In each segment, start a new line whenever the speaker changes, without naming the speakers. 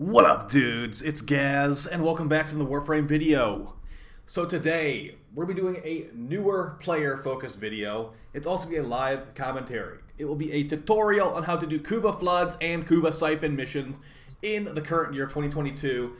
What up, dudes? It's Gaz, and welcome back to the Warframe video. So today, we're be doing a newer player-focused video. It's also be a live commentary. It will be a tutorial on how to do Kuva Floods and Kuva Siphon missions in the current year 2022,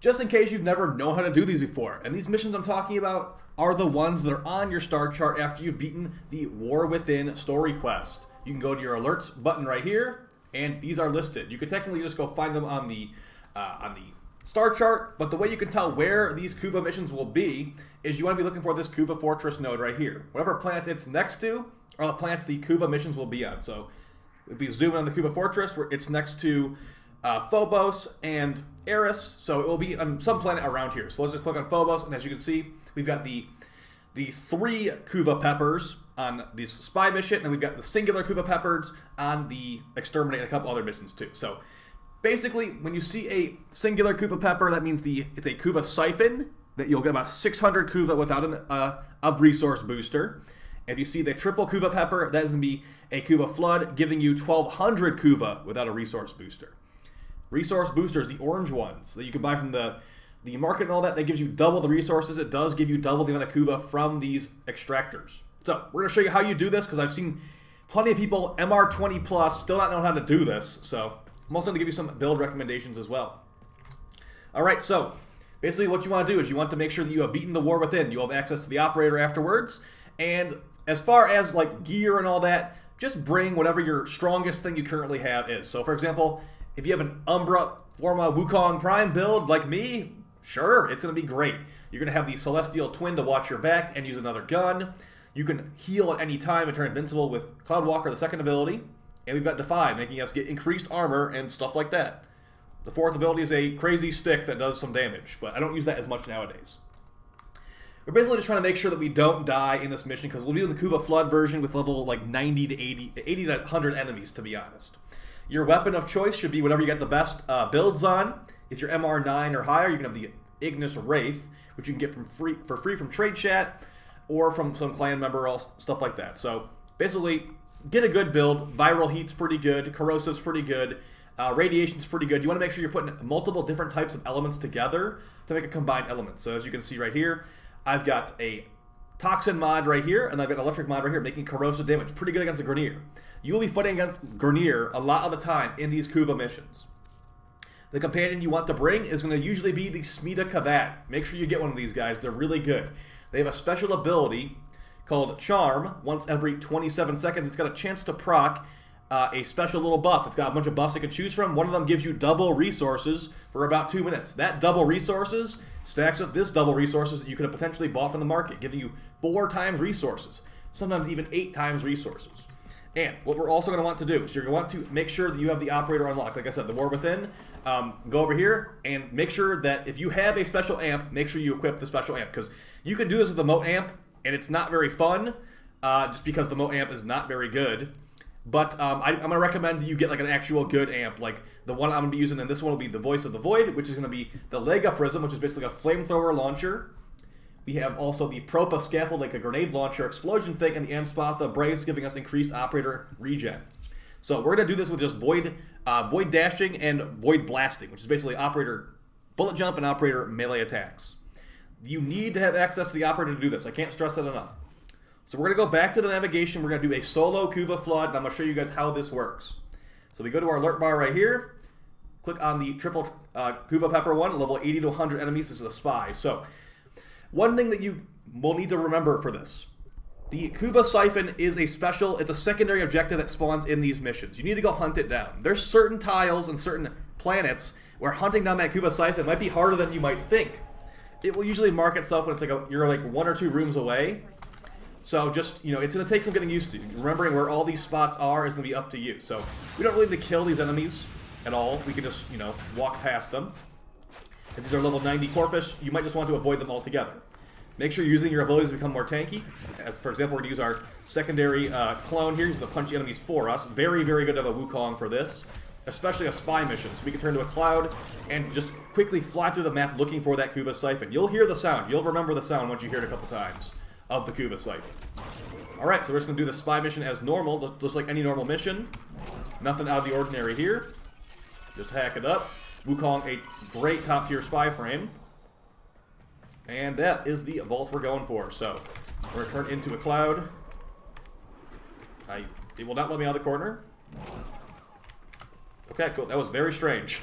just in case you've never known how to do these before. And these missions I'm talking about are the ones that are on your star chart after you've beaten the War Within story quest. You can go to your alerts button right here, and these are listed. You could technically just go find them on the uh, on the star chart, but the way you can tell where these Kuva missions will be is you want to be looking for this Kuva Fortress node right here. Whatever planet it's next to are the planets the Kuva missions will be on. So if we zoom in on the Kuva Fortress, where it's next to uh, Phobos and Eris, so it will be on some planet around here. So let's just click on Phobos, and as you can see, we've got the the three Kuva peppers on this spy mission, and we've got the singular Kuva peppers on the exterminate and a couple other missions too. So basically, when you see a singular Kuva pepper, that means the it's a Kuva siphon that you'll get about 600 Kuva without an, uh, a resource booster. If you see the triple Kuva pepper, that is going to be a Kuva flood, giving you 1200 Kuva without a resource booster. Resource boosters, the orange ones that you can buy from the the market and all that, that gives you double the resources. It does give you double the amount of Kuva from these extractors. So we're going to show you how you do this because I've seen plenty of people MR20 plus still not know how to do this. So I'm also going to give you some build recommendations as well. All right, so basically what you want to do is you want to make sure that you have beaten the war within. You have access to the operator afterwards. And as far as like gear and all that, just bring whatever your strongest thing you currently have is. So for example, if you have an Umbra Forma Wukong Prime build like me, Sure, it's going to be great. You're going to have the Celestial Twin to watch your back and use another gun. You can heal at any time and turn invincible with Cloudwalker, the second ability. And we've got Defy, making us get increased armor and stuff like that. The fourth ability is a crazy stick that does some damage, but I don't use that as much nowadays. We're basically just trying to make sure that we don't die in this mission because we'll be in the Kuva Flood version with level like 90 to 80, 80 to 100 enemies, to be honest. Your weapon of choice should be whatever you get the best uh, builds on. If you're MR9 or higher, you can have the Ignis Wraith, which you can get from free for free from Trade Chat or from some clan member or stuff like that. So basically, get a good build. Viral Heat's pretty good. Corrosive's pretty good. Uh, radiation's pretty good. You want to make sure you're putting multiple different types of elements together to make a combined element. So as you can see right here, I've got a Toxin mod right here, and I've got an Electric mod right here, making corrosive damage. Pretty good against the Grineer. You will be fighting against Grineer a lot of the time in these Kuva missions. The companion you want to bring is going to usually be the Smeeta Kavat. Make sure you get one of these guys. They're really good. They have a special ability called Charm. Once every 27 seconds, it's got a chance to proc uh, a special little buff. It's got a bunch of buffs you can choose from. One of them gives you double resources for about two minutes. That double resources stacks with this double resources that you could have potentially bought from the market, giving you four times resources, sometimes even eight times resources. And what we're also going to want to do is you're going to want to make sure that you have the operator unlocked. Like I said, the War Within, um, go over here and make sure that if you have a special amp, make sure you equip the special amp. Because you can do this with the Mote amp, and it's not very fun, uh, just because the Mote amp is not very good. But um, I, am going to recommend that you get like an actual good amp. Like the one I'm going to be using, and this one will be the Voice of the Void, which is going to be the Lega Prism, which is basically a flamethrower launcher. We have also the Propa Scaffold, like a grenade launcher explosion thing, and the Anspatha Brace, giving us increased operator regen. So we're going to do this with just Void, uh, Void Dashing and Void Blasting, which is basically operator bullet jump and operator melee attacks. You need to have access to the operator to do this. I can't stress that enough. So we're going to go back to the navigation. We're going to do a solo Kuva Flood, and I'm going to show you guys how this works. So we go to our alert bar right here. Click on the triple uh, Kuva Pepper one, level 80 to 100 enemies. This is a spy. So one thing that you will need to remember for this. The Kuva Siphon is a special, it's a secondary objective that spawns in these missions. You need to go hunt it down. There's certain tiles and certain planets where hunting down that Kuva Siphon might be harder than you might think. It will usually mark itself when it's like a, you're like one or two rooms away. So just, you know, it's going to take some getting used to. Remembering where all these spots are is going to be up to you. So we don't really need to kill these enemies at all. We can just, you know, walk past them. If these are level 90 Corpus, you might just want to avoid them altogether. Make sure you're using your abilities to become more tanky. As for example, we're to use our secondary uh, clone here, use the punch enemies for us. Very, very good to have a Wukong for this, especially a spy mission. So we can turn to a cloud and just quickly fly through the map looking for that Kuva Siphon. You'll hear the sound. You'll remember the sound once you hear it a couple times of the Kuva Siphon. Alright, so we're just going to do the spy mission as normal, just like any normal mission. Nothing out of the ordinary here. Just hack it up. Wukong a great top tier spy frame. And that is the vault we're going for. So we're gonna turn into a cloud. I it will not let me out of the corner. Okay, cool. That was very strange.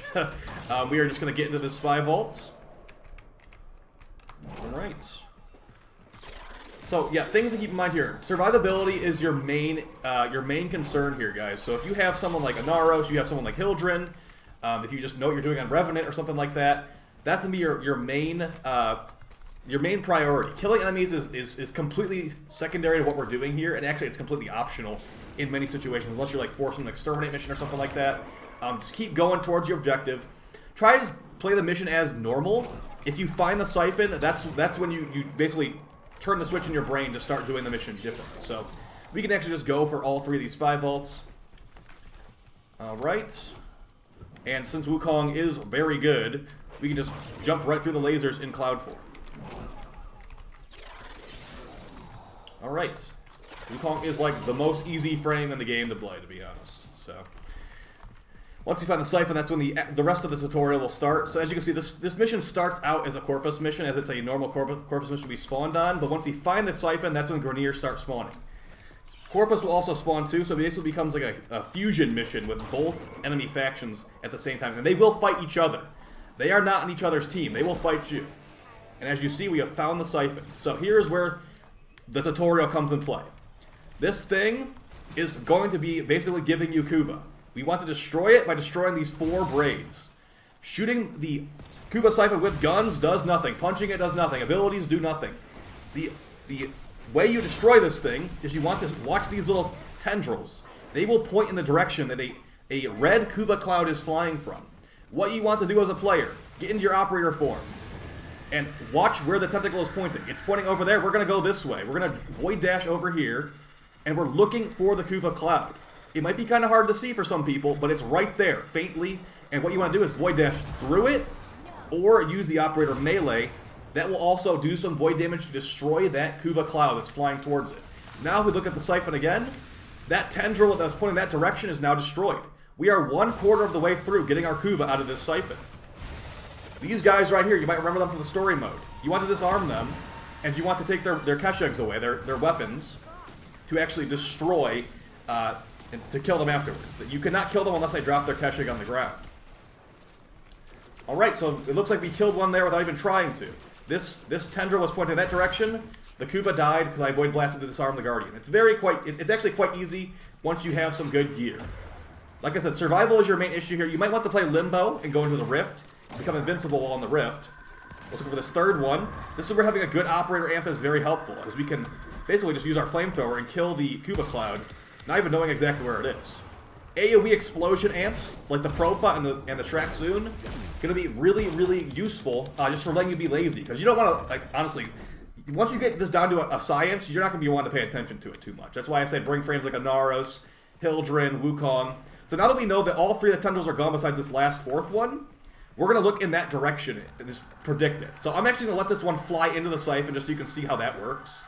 um, we are just gonna get into this spy vaults. Alright. So yeah, things to keep in mind here. Survivability is your main uh, your main concern here, guys. So if you have someone like Inaros, you have someone like Hildryn, um, if you just know what you're doing on Revenant or something like that, that's gonna be your your main uh, your main priority. Killing enemies is, is is completely secondary to what we're doing here, and actually it's completely optional in many situations, unless you're like forcing an exterminate mission or something like that. Um, just keep going towards your objective. Try to play the mission as normal. If you find the siphon, that's that's when you, you basically turn the switch in your brain to start doing the mission differently. So we can actually just go for all three of these five vaults. Alright. And since Wukong is very good, we can just jump right through the lasers in Cloud form. Alright. Wukong is like the most easy frame in the game to play, to be honest. So once you find the siphon, that's when the the rest of the tutorial will start. So as you can see, this this mission starts out as a Corpus mission, as it's a normal Corpus, Corpus mission we spawned on. But once you find the siphon, that's when Grineer starts spawning. Corpus will also spawn too, so it basically becomes like a, a fusion mission with both enemy factions at the same time. And they will fight each other. They are not on each other's team. They will fight you. And as you see, we have found the siphon. So here's where the tutorial comes in play. This thing is going to be basically giving you Kuva. We want to destroy it by destroying these four braids. Shooting the Kuva Siphon with guns does nothing. Punching it does nothing. Abilities do nothing. The the way you destroy this thing is you want to watch these little tendrils. They will point in the direction that a, a red Kuva cloud is flying from. What you want to do as a player, get into your operator form and watch where the tentacle is pointing. It's pointing over there. We're going to go this way. We're going to void dash over here, and we're looking for the Kuva cloud. It might be kind of hard to see for some people, but it's right there, faintly. And what you want to do is void dash through it, or use the operator melee. That will also do some void damage to destroy that Kuva cloud that's flying towards it. Now if we look at the Siphon again, that tendril that was pointing that direction is now destroyed. We are one quarter of the way through getting our Kuva out of this Siphon. These guys right here, you might remember them from the story mode. You want to disarm them, and you want to take their, their Keshegs away, their, their weapons, to actually destroy, uh, and to kill them afterwards. You cannot kill them unless they drop their Kesheg on the ground. Alright, so it looks like we killed one there without even trying to. This this tendril was pointing that direction. The Kuva died because I void blasted to disarm the Guardian. It's very quite, it, it's actually quite easy once you have some good gear. Like I said, survival is your main issue here. You might want to play Limbo and go into the Rift, become invincible while on the Rift. Let's look for this third one. This is where having a good operator amp is very helpful, as we can basically just use our flamethrower and kill the Kuva Cloud, not even knowing exactly where it is. AoE explosion amps, like the Propa and the and the Shraksun, gonna be really, really useful uh, just for letting you be lazy. Because you don't want to, like, honestly, once you get this down to a, a, science, you're not gonna be wanting to pay attention to it too much. That's why I say bring frames like Inaros, Hildryn, Wukong. So now that we know that all three of the tendrils are gone besides this last fourth one, we're going to look in that direction and just predict it. So I'm actually going to let this one fly into the siphon just so you can see how that works.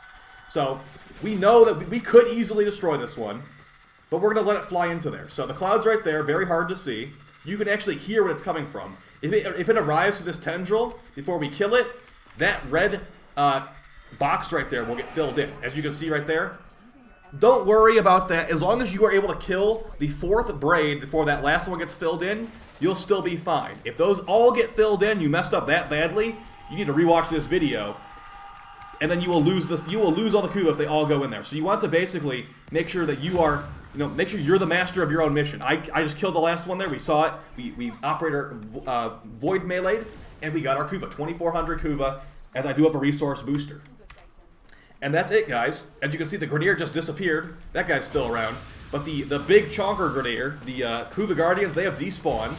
So we know that we could easily destroy this one, but we're going to let it fly into there. So the cloud's right there, very hard to see. You can actually hear what it's coming from. If it, if it arrives to this tendril before we kill it, that red uh, box right there will get filled in. As you can see right there, don't worry about that. As long as you are able to kill the fourth braid before that last one gets filled in, you'll still be fine. If those all get filled in, you messed up that badly, you need to rewatch this video, and then you will lose this. You will lose all the Kuva if they all go in there. So you want to basically make sure that you are, you know, make sure you're the master of your own mission. I, I just killed the last one there. We saw it. We we operator uh, void melee, and we got our Kuva, 2,400 Kuva, as I do have a resource booster. And that's it, guys. As you can see, the Grineer just disappeared. That guy's still around. But the, the big chonker Grineer, the uh, Kuva Guardians, they have despawned.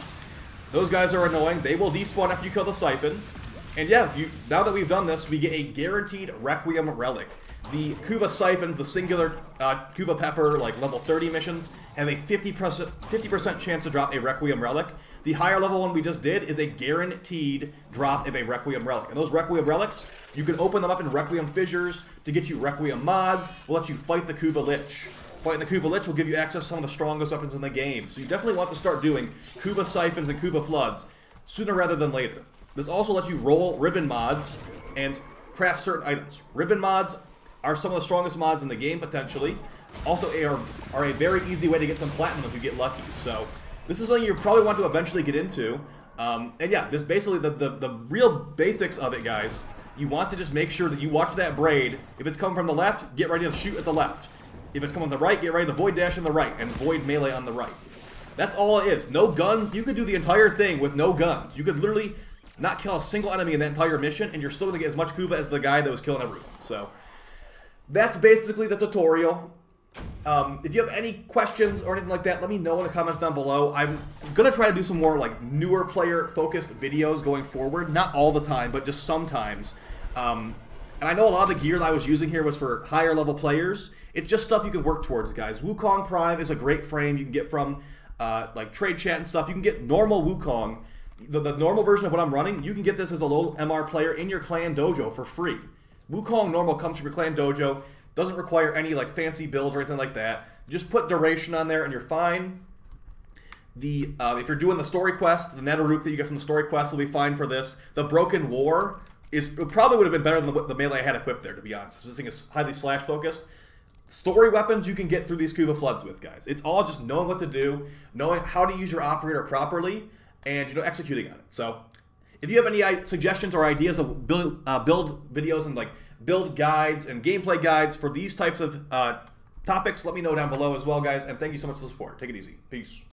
Those guys are annoying. They will despawn after you kill the Siphon. And yeah, you, now that we've done this, we get a guaranteed Requiem Relic. The Kuva Siphons, the singular uh, Kuva Pepper, like level 30 missions, have a 50%, 50% chance to drop a Requiem Relic. The higher level one we just did is a guaranteed drop of a Requiem Relic. And those Requiem Relics, you can open them up in Requiem Fissures to get you Requiem mods, will let you fight the Kuva Lich. Fighting the Kuva Lich will give you access to some of the strongest weapons in the game. So you definitely want to start doing Kuva Siphons and Kuva Floods. sooner rather than later. This also lets you roll Riven mods and craft certain items. Riven mods are some of the strongest mods in the game, potentially. Also are, are a very easy way to get some platinum if you get lucky. So this is something you probably want to eventually get into. Um, and yeah, just basically the, the, the real basics of it, guys. You want to just make sure that you watch that braid. If it's coming from the left, get ready to shoot at the left. If it's coming from the right, get ready to void dash on the right and void melee on the right. That's all it is. No guns. You could do the entire thing with no guns. You could literally not kill a single enemy in that entire mission, and you're still going to get as much Kuva as the guy that was killing everyone. So that's basically the tutorial. Um, if you have any questions or anything like that, let me know in the comments down below. I'm gonna try to do some more like newer player focused videos going forward. Not all the time, but just sometimes. Um, and I know a lot of the gear that I was using here was for higher level players. It's just stuff you can work towards, guys. Wukong Prime is a great frame you can get from uh, like trade chat and stuff. You can get normal Wukong, the, the normal version of what I'm running. You can get this as a low MR player in your clan dojo for free. Wukong normal comes from your clan dojo. Doesn't require any like fancy builds or anything like that. Just put duration on there and you're fine. The uh, if you're doing the story quest, the Nataruk that you get from the story quest will be fine for this. The Broken War is probably would have been better than the, the melee I had equipped there, to be honest. This thing is highly slash focused. Story weapons you can get through these Kuva Floods with, guys. It's all just knowing what to do, knowing how to use your operator properly, and you know executing on it. So, if you have any suggestions or ideas of build uh, build videos and like build guides and gameplay guides for these types of uh, topics, let me know down below as well, guys. And thank you so much for the support. Take it easy. Peace.